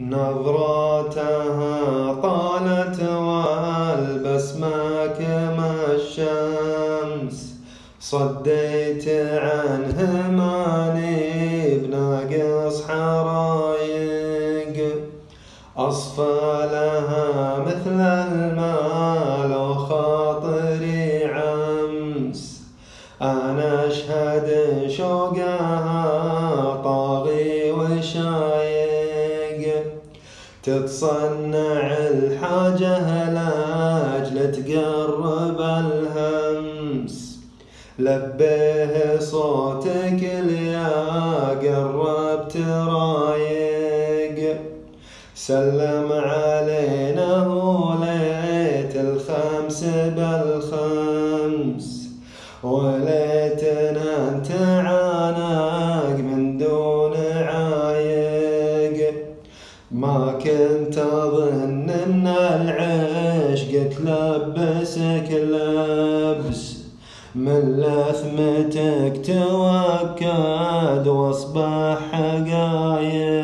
نظراتها طالت والبسمة كما الشمس. صديت عنه ماني بناقص حرايق. أصفى لها مثل المال وخاطري عمس. أنا أشهد شوقها طاغي وشايق تتصنع الحاجة لأجل تقرب الهمس. لبيه صوتك ليا قربت رايق. سلم علينا وليت الخمس بالخمس. وليتنا ما كنت أظن أن العشق تلبسك لبس من لثمتك توكد وأصبح حقايق